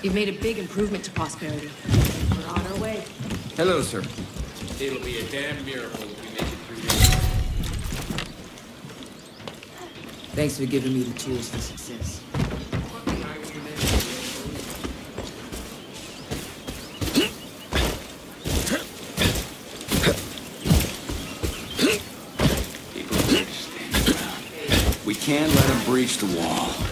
You've made a big improvement to Prosperity. We're on our way. Hello, sir. It'll be a damn miracle if we make it through this. Thanks for giving me the tools for success. People don't understand. We can't let him breach the wall.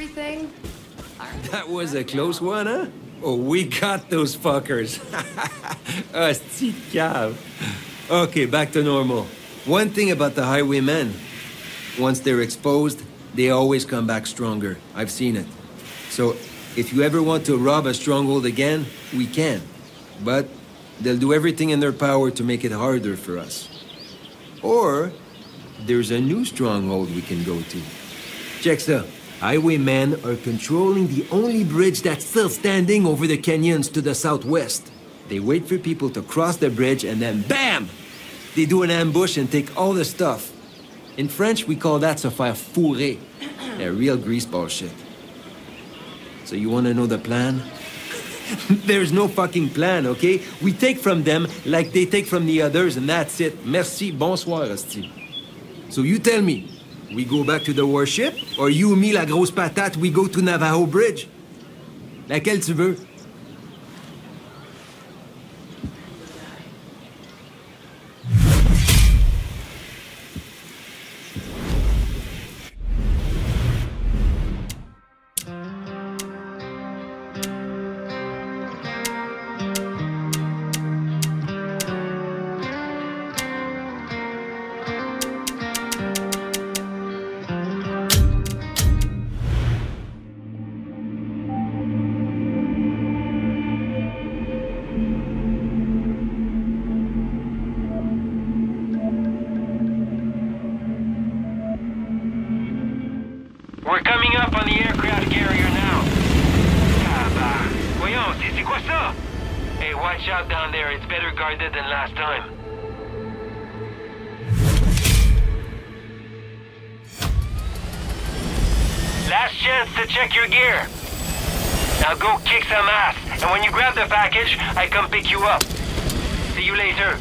Everything. That was a close one, huh? Oh, we got those fuckers. Ah, Hostie cave. Okay, back to normal. One thing about the highwaymen. Once they're exposed, they always come back stronger. I've seen it. So, if you ever want to rob a stronghold again, we can. But they'll do everything in their power to make it harder for us. Or, there's a new stronghold we can go to. Check so. Highwaymen are controlling the only bridge that's still standing over the canyons to the southwest. They wait for people to cross the bridge and then BAM! They do an ambush and take all the stuff. In French, we call that se faire fourrer. A real greaseball shit. So you wanna know the plan? There's no fucking plan, okay? We take from them like they take from the others and that's it. Merci, bonsoir, esti. So you tell me, we go back to the warship, or you, me, la grosse patate, we go to Navajo Bridge? Laquelle tu veux? Better than last time. Last chance to check your gear. Now go kick some ass. And when you grab the package, I come pick you up. See you later.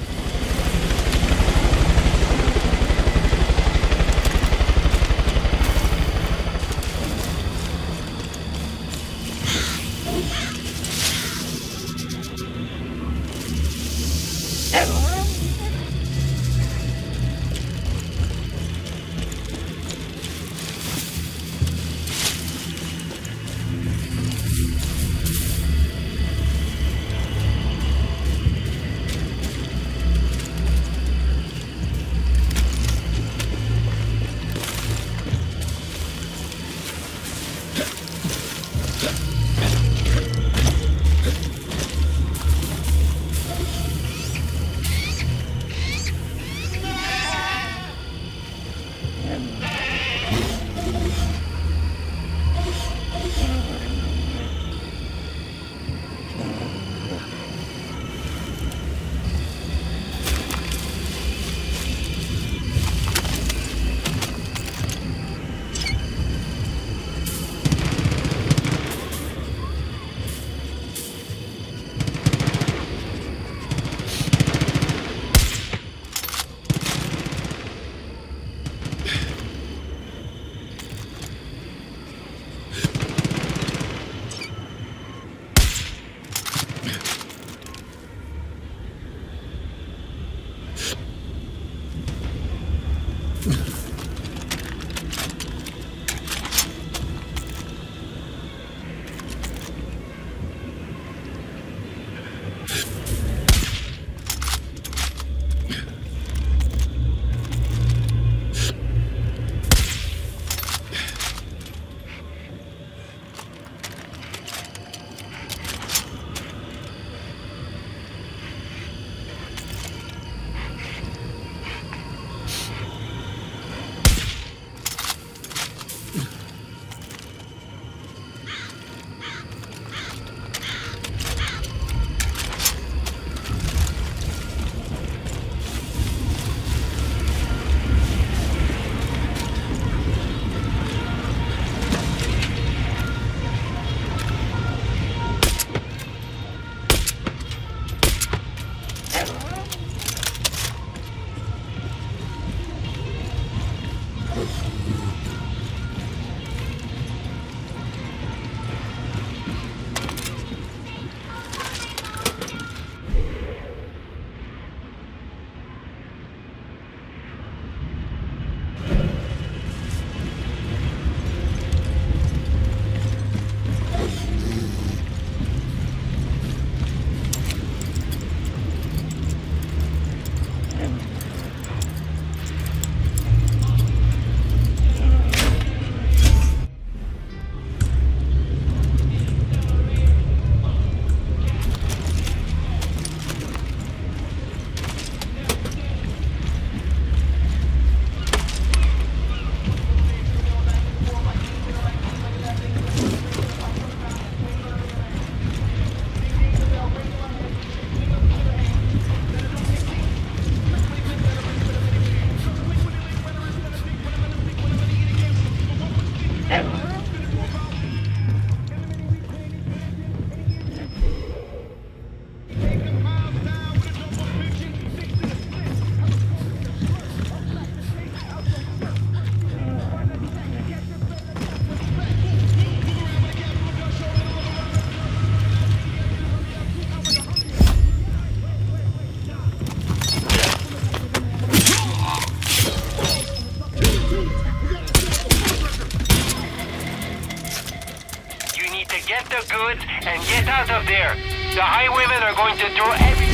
To throw every...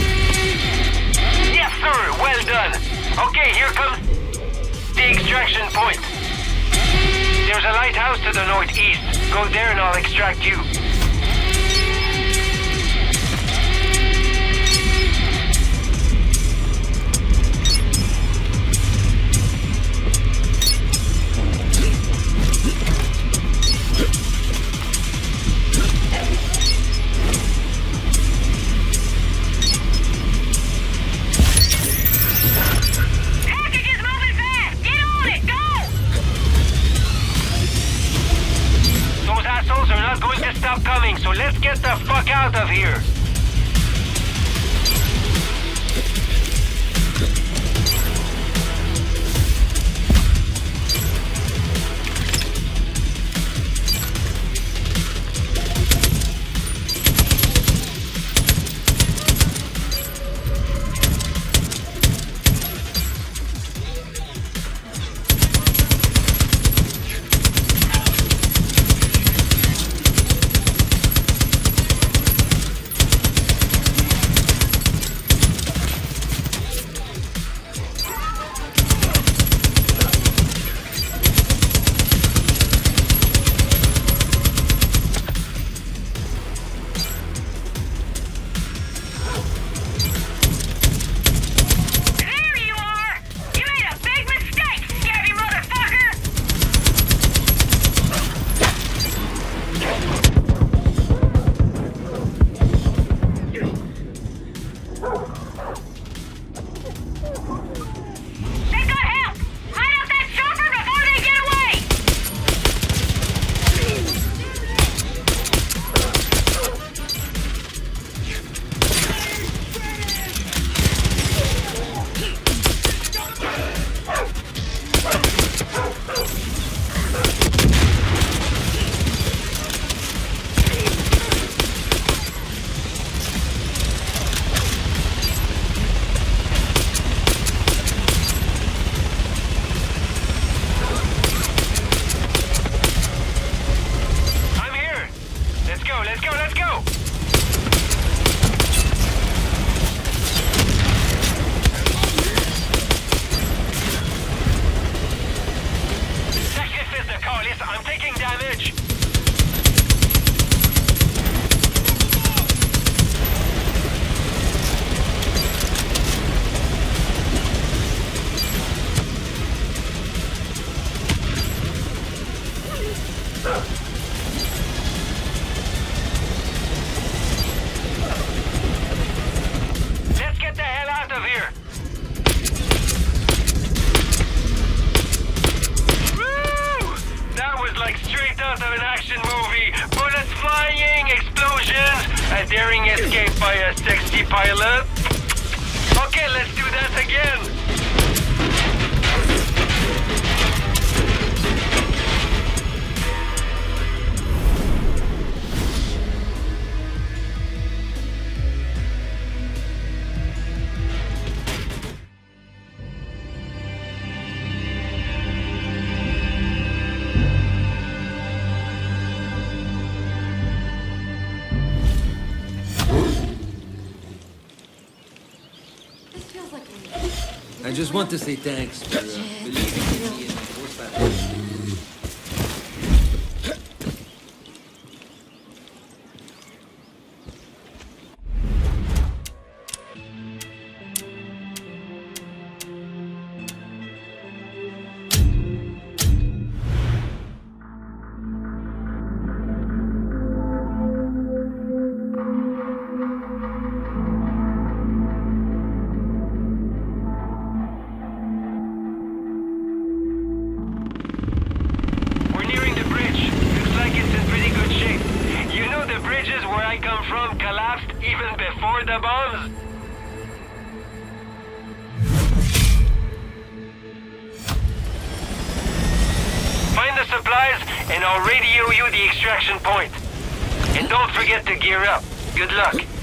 Yes, sir. Well done. Okay, here comes the extraction point. There's a lighthouse to the northeast. Go there and I'll extract you. Stop coming, so let's get the fuck out of here. Just want to say thanks. For uh, even before the bombs? Find the supplies and I'll radio you the extraction point. And don't forget to gear up. Good luck.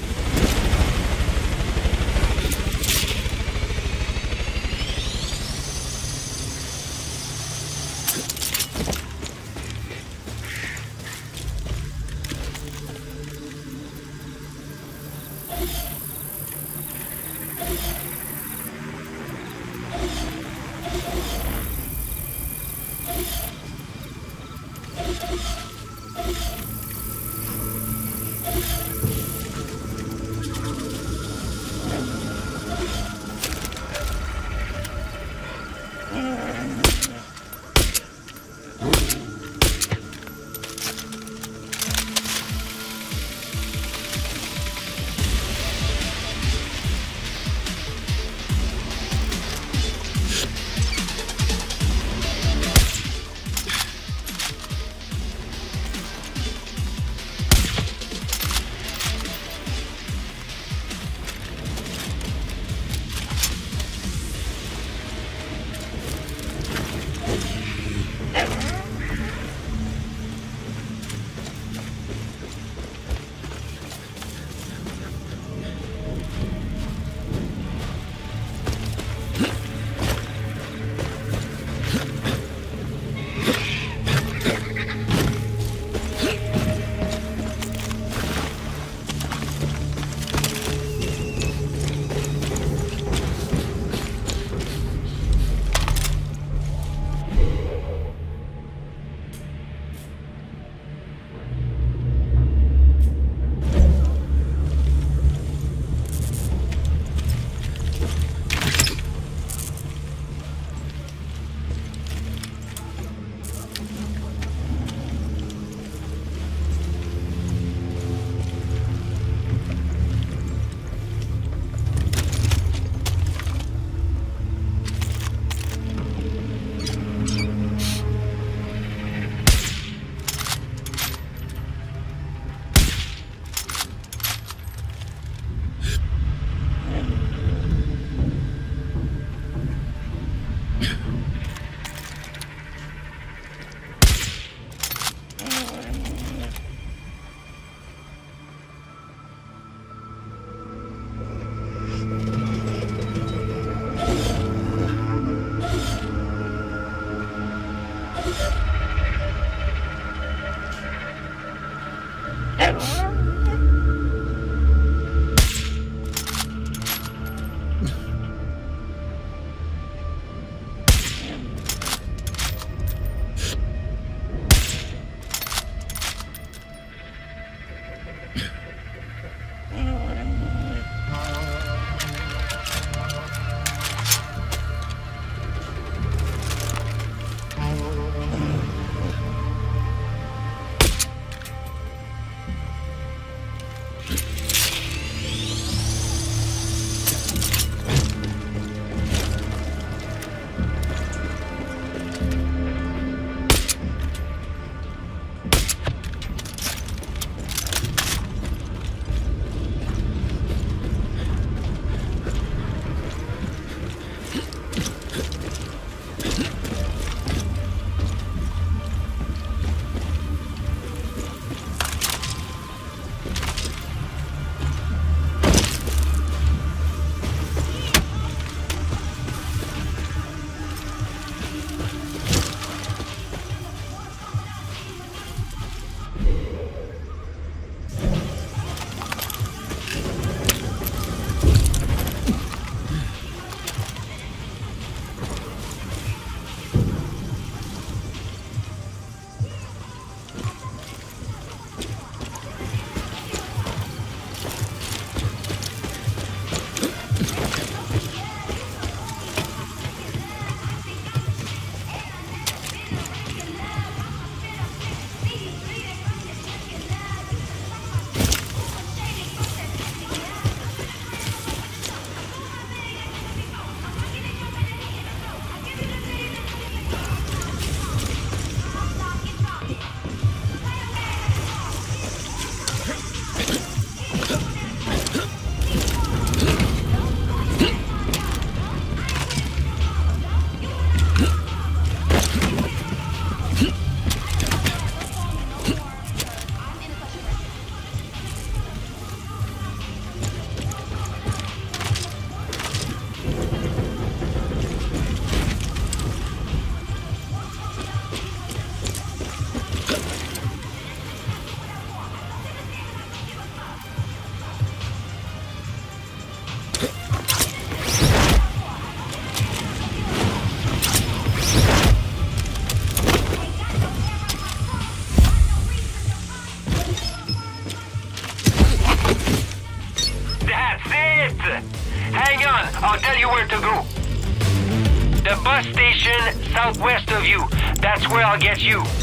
I'll get you.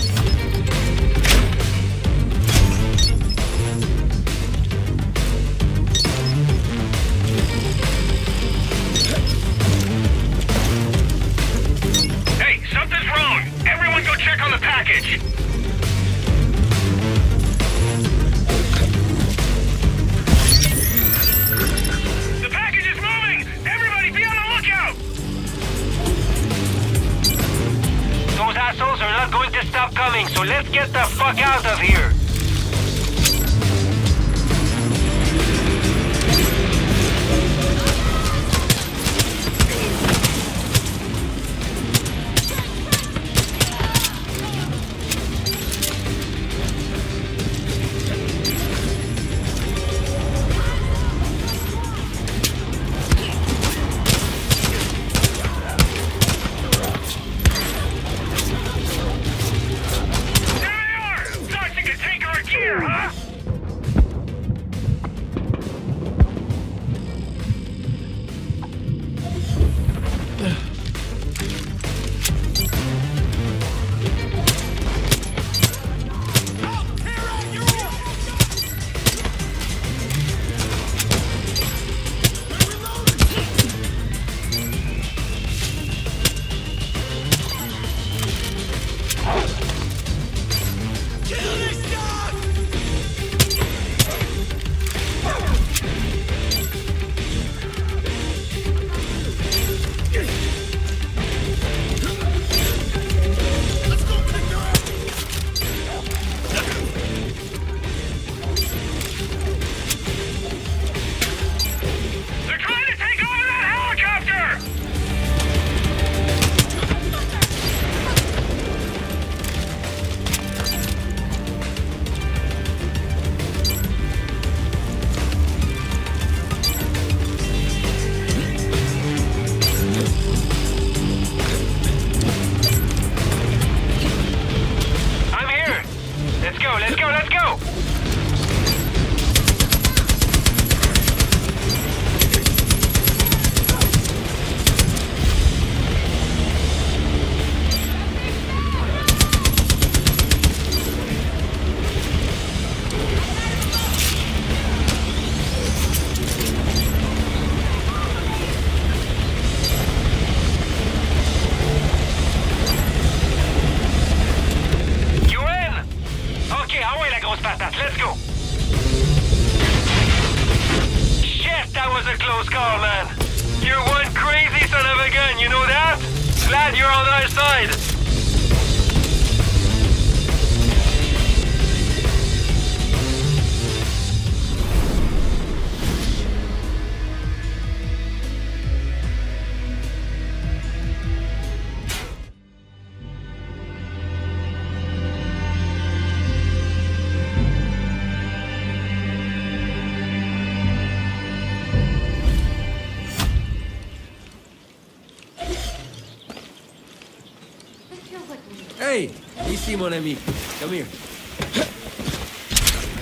Hey, you see mon ami. Come here. I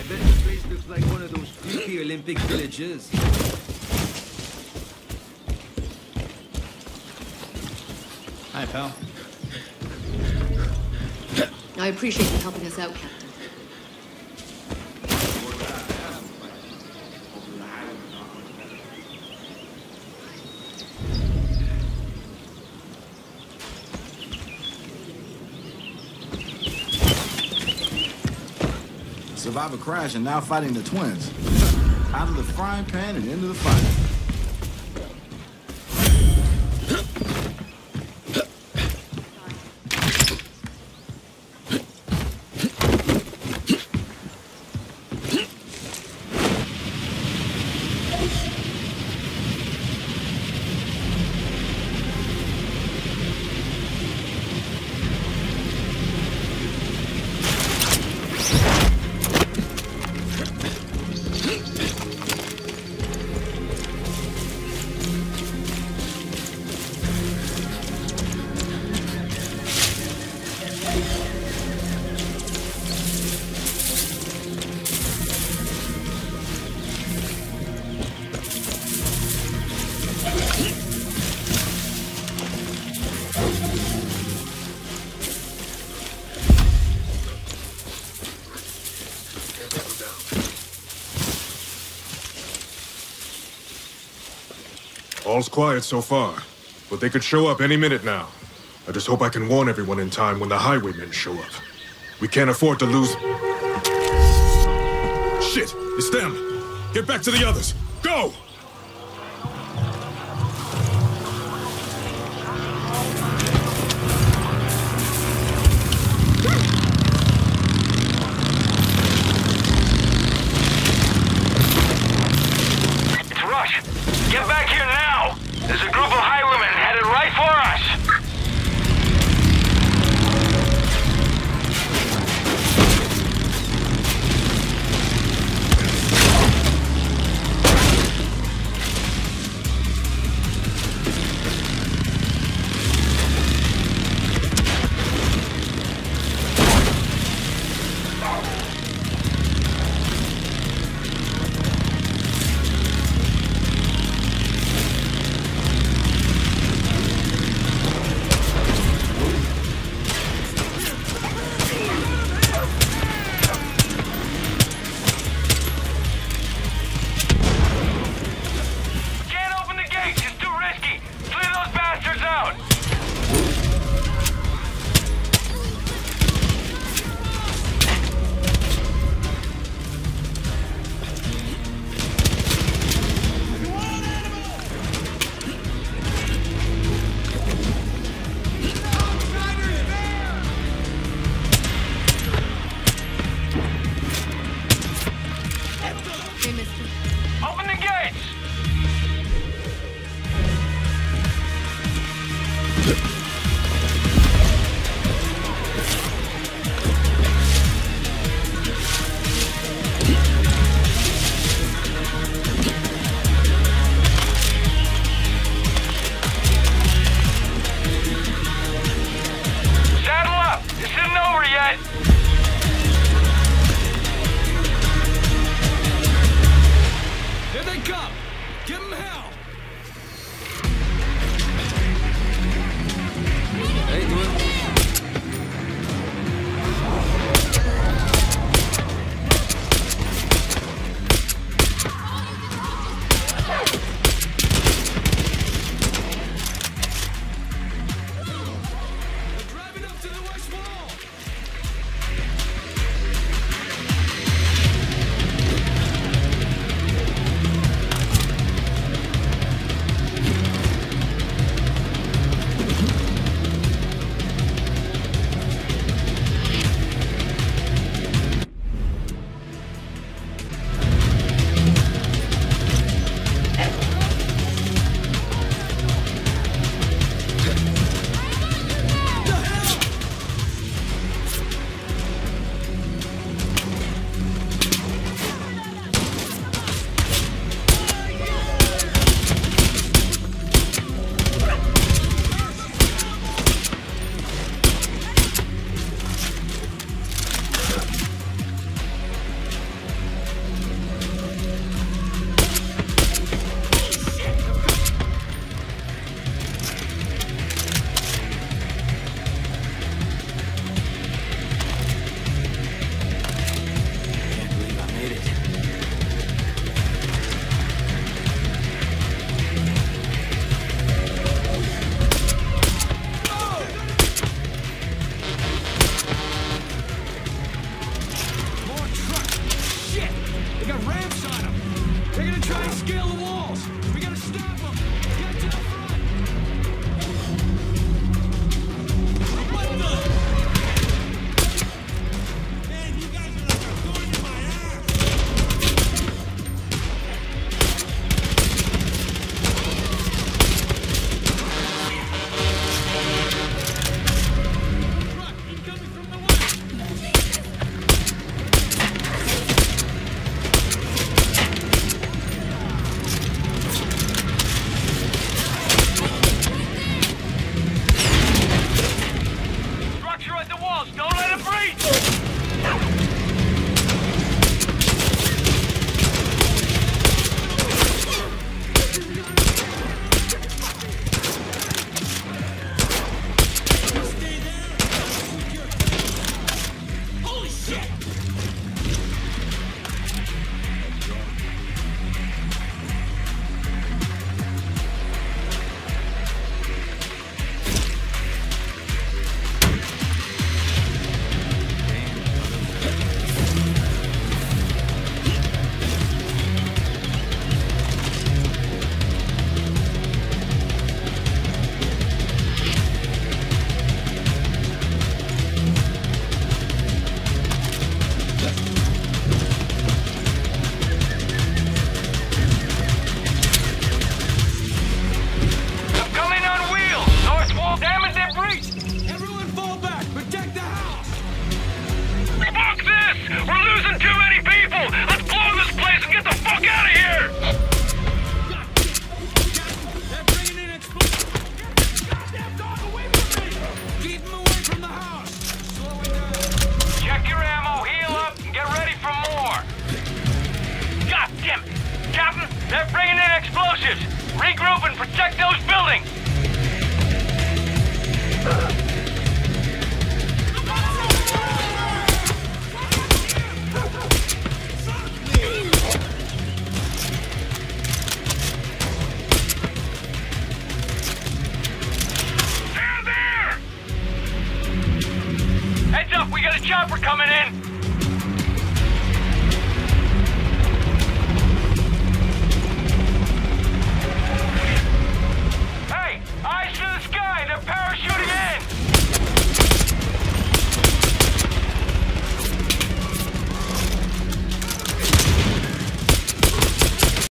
bet this place looks like one of those creepy Olympic villages. Hi, pal. I appreciate you helping us out, Captain. survive a crash and now fighting the twins. Out of the frying pan and into the fire. All's quiet so far, but they could show up any minute now. I just hope I can warn everyone in time when the highwaymen show up. We can't afford to lose... Shit! It's them! Get back to the others! Go!